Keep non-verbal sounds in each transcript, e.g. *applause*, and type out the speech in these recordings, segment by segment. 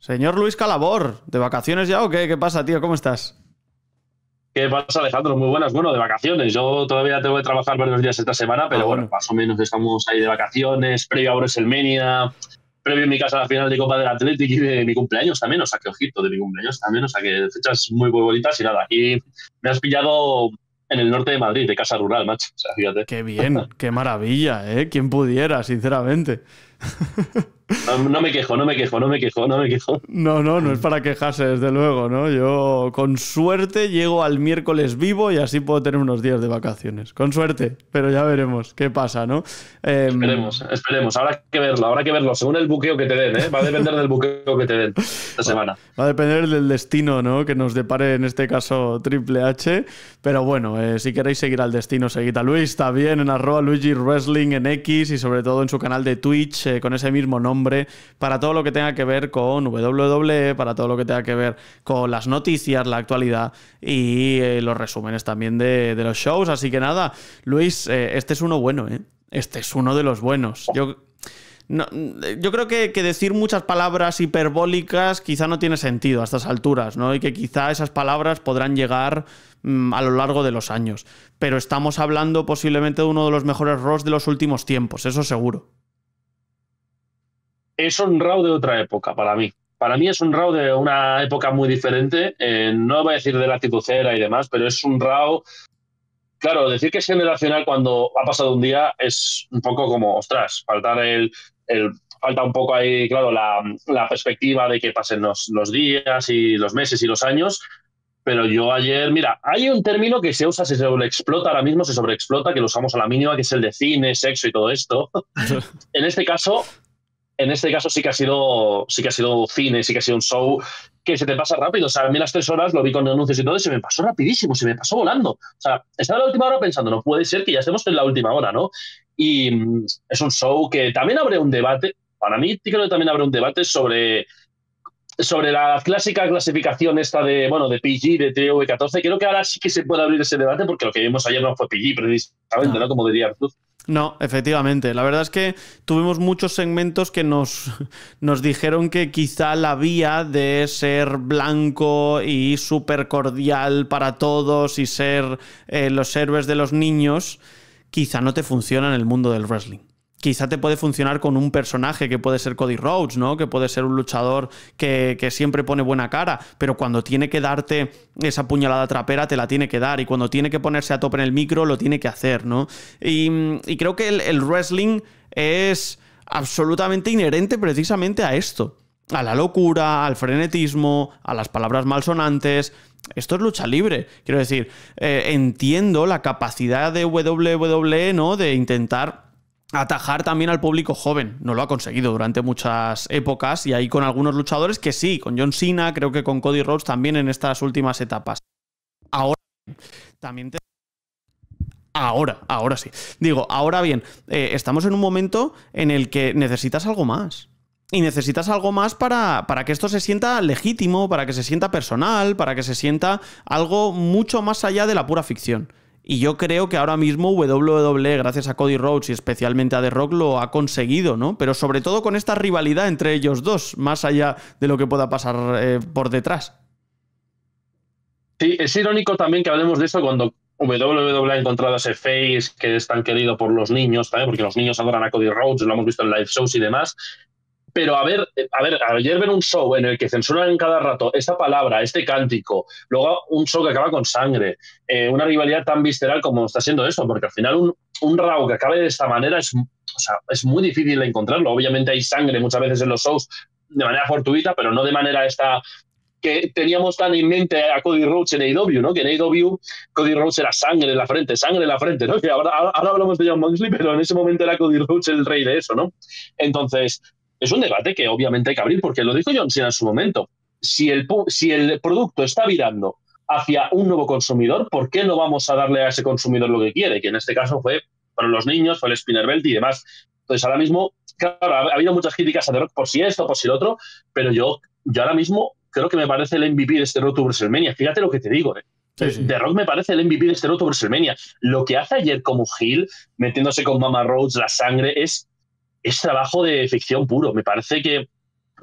Señor Luis Calabor, ¿de vacaciones ya o qué? ¿Qué pasa, tío? ¿Cómo estás? ¿Qué pasa, Alejandro? Muy buenas. Bueno, de vacaciones. Yo todavía tengo que trabajar varios días esta semana, pero ah, bueno. más o menos estamos ahí de vacaciones, previo a WrestleMania, previo en mi casa a la final de Copa del Atlético y de mi cumpleaños también. O sea, que ojito, de mi cumpleaños también. O sea, que fechas muy, muy bonitas y nada. Aquí me has pillado en el norte de Madrid, de casa rural, macho. O sea, fíjate. Qué bien, qué maravilla, ¿eh? ¿Quién pudiera, sinceramente? No, me quejo, no me quejo, no me quejo, no me quejo. No, no, no es para quejarse, desde luego, ¿no? Yo con suerte llego al miércoles vivo y así puedo tener unos días de vacaciones. Con suerte, pero ya veremos qué pasa, ¿no? Em, esperemos, esperemos. Habrá que verlo, habrá que verlo, según el buqueo que te den, ¿eh? Va a depender del buqueo que te den esta semana. *laughs* Va a depender del destino, ¿no? Que nos depare en este caso Triple H. Pero bueno, eh, si queréis seguir al destino, seguid a Luis, está bien en arroba Luigi Wrestling en X y sobre todo en su canal de Twitch con ese mismo nombre para todo lo que tenga que ver con WWE, para todo lo que tenga que ver con las noticias, la actualidad y eh, los resúmenes también de, los shows. Así que nada, Luis, eh, este es uno bueno, ¿eh? Este es uno de los buenos. Yo. yo creo que, decir muchas palabras hiperbólicas quizá no tiene sentido a estas alturas, ¿no? Y que quizá esas palabras podrán llegar mm, a lo largo de los años. Pero estamos hablando posiblemente de uno de los mejores roles de los últimos tiempos, eso seguro es un RAW de otra época para mí. Para mí es un RAW de una época muy diferente. Eh, no voy a decir de la titucera y demás, pero es un RAW. Claro, decir que es generacional cuando ha pasado un día es un poco como, ostras, faltar el, falta un poco ahí, claro, la, perspectiva de que pasen los, los, días y los meses y los años. Pero yo ayer, mira, hay un término que se usa, se sobreexplota ahora mismo, se sobreexplota, que lo usamos a la mínima, que es el de cine, sexo y todo esto. *laughs* en este caso, en este caso sí que ha sido, sí que ha sido cine, sí que ha sido un show que se te pasa rápido. O sea, a mí las tres horas lo vi con anuncios y todo y se me pasó rapidísimo, se me pasó volando. O sea, estaba en la última hora pensando, no puede ser que ya estemos en la última hora, ¿no? Y mm, es un show que también abre un debate, para mí creo que también abre un debate sobre sobre la clásica clasificación esta de, bueno, de PG, de TV14, creo que ahora sí que se puede abrir ese debate porque lo que vimos ayer no fue PG precisamente, ¿no? Como diría Artur. No, efectivamente. La verdad es que tuvimos muchos segmentos que nos, *laughs* nos dijeron que quizá la vía de ser blanco y súper cordial para todos y ser eh, los héroes de los niños, quizá no te funciona en el mundo del wrestling quizá te puede funcionar con un personaje que puede ser Cody Rhodes, ¿no? Que puede ser un luchador que, siempre pone buena cara, pero cuando tiene que darte esa puñalada trapera, te la tiene que dar. Y cuando tiene que ponerse a tope en el micro, lo tiene que hacer, ¿no? Y, creo que el, wrestling es absolutamente inherente precisamente a esto. A la locura, al frenetismo, a las palabras malsonantes. Esto es lucha libre. Quiero decir, eh, entiendo la capacidad de WWE, ¿no? De intentar atajar también al público joven. No lo ha conseguido durante muchas épocas y ahí con algunos luchadores que sí, con John Cena, creo que con Cody Rhodes también en estas últimas etapas. Ahora también te... Ahora, ahora sí. Digo, ahora bien, eh, estamos en un momento en el que necesitas algo más. Y necesitas algo más para, para, que esto se sienta legítimo, para que se sienta personal, para que se sienta algo mucho más allá de la pura ficción. Y yo creo que ahora mismo WWE, gracias a Cody Rhodes y especialmente a The Rock, lo ha conseguido, ¿no? Pero sobre todo con esta rivalidad entre ellos dos, más allá de lo que pueda pasar eh, por detrás. Sí, es irónico también que hablemos de eso cuando WWE ha encontrado ese face que es tan querido por los niños, también porque los niños adoran a Cody Rhodes, lo hemos visto en live shows y demás, pero a ver, eh, a ver, ayer ver un show en el que censuran cada rato esta palabra, este cántico, luego un show que acaba con sangre, eh, una rivalidad tan visceral como está siendo eso, porque al final un, un RAW que acabe de esta manera es, o sea, es muy difícil de encontrarlo. Obviamente hay sangre muchas veces en los shows de manera fortuita, pero no de manera esta que teníamos tan en mente a Cody Rhodes en AEW, ¿no? Que en AEW Cody Rhodes era sangre en la frente, sangre en la frente, ¿no? Que ahora, ahora hablamos de John Moxley, pero en ese momento era Cody Rhodes el rey de eso, ¿no? Entonces, es un debate que obviamente hay que abrir, porque lo dijo John Cena en su momento. Si el, si el producto está virando hacia un nuevo consumidor, ¿por qué no vamos a darle a ese consumidor lo que quiere? Que en este caso fue para los niños, fue el spinner belt y demás. Entonces, ahora mismo, claro, ha habido muchas críticas a The Rock por si esto, por si lo otro, pero yo, yo ahora mismo creo que me parece el MVP de este Road to WrestleMania. Fíjate lo que te digo, ¿eh? The Rock me parece el MVP de este Road to WrestleMania. Lo que hace ayer como Hill, metiéndose con Mama Rhodes, la sangre, es es trabajo de ficción puro. Me parece que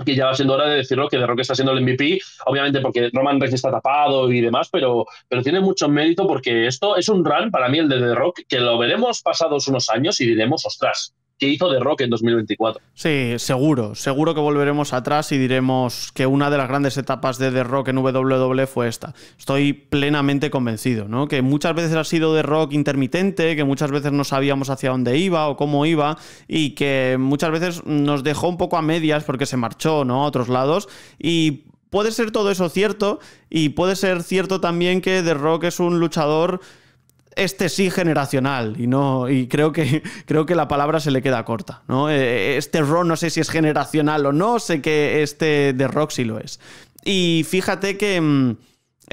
que ya va siendo hora de decirlo que The Rock está siendo el MVP, obviamente porque Roman Reigns está tapado y demás, pero, pero tiene mucho mérito porque esto es un run para mí el de The Rock que lo veremos pasados unos años y diremos, ostras, ¿qué hizo The Rock en 2024? Sí, seguro, seguro que volveremos atrás y diremos que una de las grandes etapas de The Rock en WWE fue esta. Estoy plenamente convencido, ¿no? Que muchas veces ha sido The Rock intermitente, que muchas veces no sabíamos hacia dónde iba o cómo iba y que muchas veces nos dejó un poco a medias porque se marchó, ¿no? A otros lados y puede ser todo eso cierto y puede ser cierto también que The Rock es un luchador este sí generacional y no y creo que *laughs* creo que la palabra se le queda corta no eh, este rock no sé si es generacional o no sé que este de rock sí lo es. Y fíjate que mm,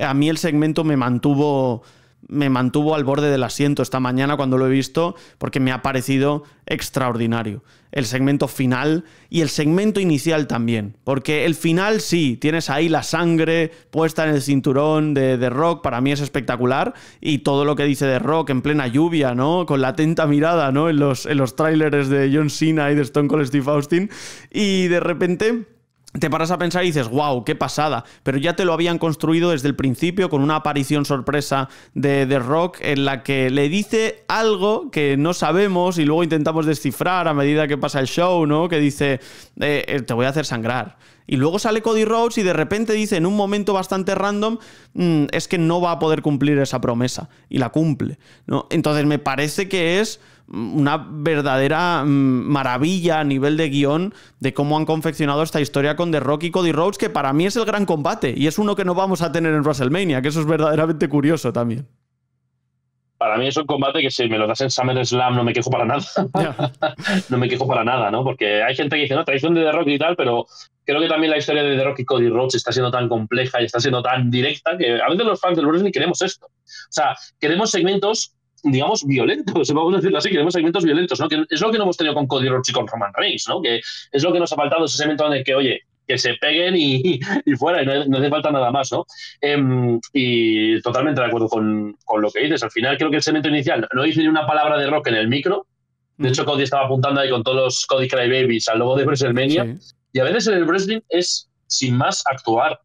a mí el segmento me mantuvo me mantuvo al borde del asiento esta mañana cuando lo he visto porque me ha parecido extraordinario. El segmento final y el segmento inicial también. Porque el final sí, tienes ahí la sangre puesta en el cinturón de, The Rock, para mí es espectacular. Y todo lo que dice The Rock en plena lluvia, ¿no? Con la atenta mirada, ¿no? En los, en los trailers de John Cena y de Stone Cold Steve Austin. Y de repente te paras a pensar y dices, wow, qué pasada. Pero ya te lo habían construido desde el principio con una aparición sorpresa de The Rock en la que le dice algo que no sabemos y luego intentamos descifrar a medida que pasa el show, ¿no? Que dice, eh, eh, te voy a hacer sangrar. Y luego sale Cody Rhodes y de repente dice en un momento bastante random, mm, es que no va a poder cumplir esa promesa. Y la cumple. ¿no? Entonces me parece que es una verdadera mm, maravilla a nivel de guion de cómo han confeccionado esta historia con The Rock y Cody Rhodes, que para mí es el gran combate y es uno que no vamos a tener en WrestleMania, que eso es verdaderamente curioso también. Para mí es un combate que si me lo das en SummerSlam no me quejo para nada. *laughs* no me quejo para nada, ¿no? Porque hay gente que dice, no, traición de The Rock y tal, pero creo que también la historia de The Rock y Cody Rhodes está siendo tan compleja y está siendo tan directa que a veces los fans del wrestling queremos esto. O sea, queremos segmentos digamos, violentos, *laughs* vamos a decirlo así, queremos segmentos violentos, ¿no? Que es lo que no hemos tenido con Cody Rhodes y con Roman Reigns, ¿no? Que es lo que nos ha faltado, ese segmento en el que, oye, que se peguen y, *laughs* fuera, y no, hace falta nada más, ¿no? Em, y totalmente de acuerdo con, con, lo que dices. Al final creo que el segmento inicial no dice ni una palabra de rock en el micro. De hecho, Cody estaba apuntando ahí con todos los Cody Crybabies al logo de WrestleMania. Y a veces en el wrestling es, sin más, actuar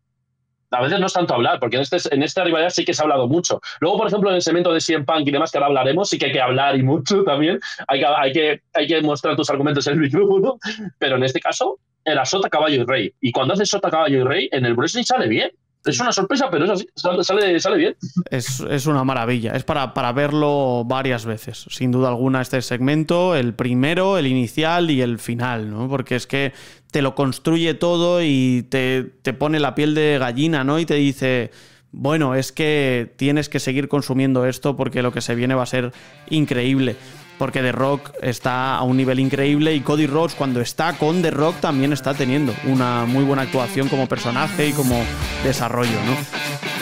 a veces no es tanto hablar, porque en, este, en esta rivalidad sí que se ha hablado mucho. Luego, por ejemplo, en el segmento de CM Punk y demás que ahora hablaremos, sí que hay que hablar y mucho también. Hay que, hay que, hay que mostrar tus argumentos en el micrófono. Pero en este caso, era Sota, Caballo y Rey. Y cuando haces Sota, Caballo y Rey, en el wrestling sale bien. Es una sorpresa, pero es así, sale, sale bien. Es, es, una maravilla. Es para, para verlo varias veces. Sin duda alguna, este segmento, el primero, el inicial y el final, ¿no? Porque es que te lo construye todo y te, te pone la piel de gallina, ¿no? Y te dice. Bueno, es que tienes que seguir consumiendo esto porque lo que se viene va a ser increíble porque The Rock está a un nivel increíble y Cody Rhodes cuando está con The Rock también está teniendo una muy buena actuación como personaje y como desarrollo, ¿no?